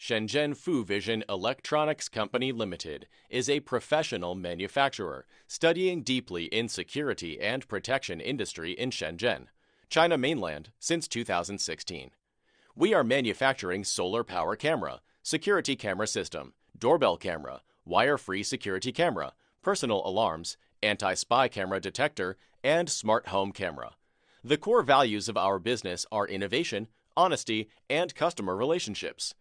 Shenzhen Fuvision Electronics Company Limited is a professional manufacturer studying deeply in security and protection industry in Shenzhen, China mainland since 2016. We are manufacturing solar power camera, security camera system, doorbell camera, wire-free security camera, personal alarms, anti-spy camera detector, and smart home camera. The core values of our business are innovation, honesty, and customer relationships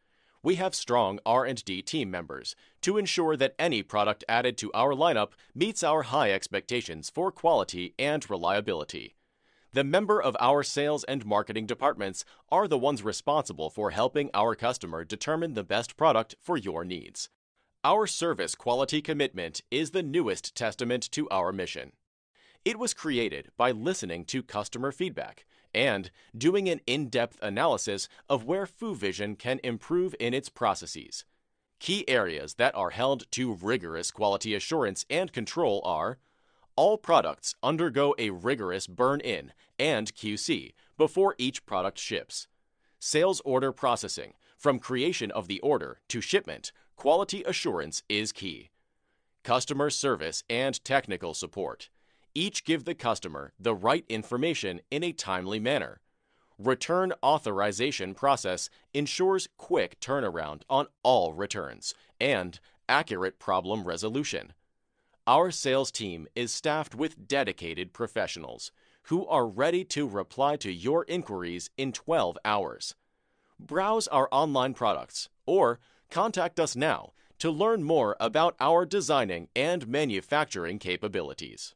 we have strong R&D team members to ensure that any product added to our lineup meets our high expectations for quality and reliability. The member of our sales and marketing departments are the ones responsible for helping our customer determine the best product for your needs. Our service quality commitment is the newest testament to our mission. It was created by listening to customer feedback and doing an in-depth analysis of where FuVision can improve in its processes. Key areas that are held to rigorous quality assurance and control are all products undergo a rigorous burn-in and QC before each product ships. Sales order processing, from creation of the order to shipment, quality assurance is key. Customer service and technical support each give the customer the right information in a timely manner. Return authorization process ensures quick turnaround on all returns and accurate problem resolution. Our sales team is staffed with dedicated professionals who are ready to reply to your inquiries in 12 hours. Browse our online products or contact us now to learn more about our designing and manufacturing capabilities.